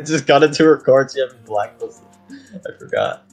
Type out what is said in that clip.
I just got into her cards. You have blacklisted. I forgot.